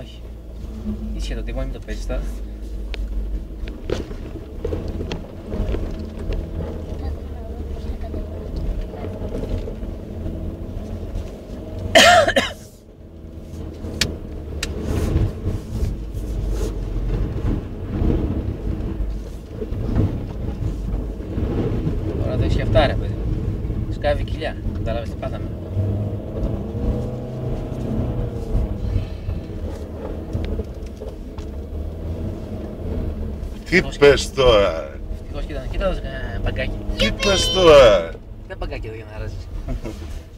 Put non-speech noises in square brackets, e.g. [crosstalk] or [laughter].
Όχι. Ίσχυε το τίποτα, μην το παίζεις τώρα. Τώρα το έχεις και αυτά ρε παιδί. Σκάβει κοιλιά. Κατάλαβες τι πάθαμε. Τι πες τώρα. Ευτυχώς κοίτα, κοίτα το ε, μπαγκάκι. Τι πες τώρα. Δεν μπαγκάκι εδώ για να ράζεις. [laughs]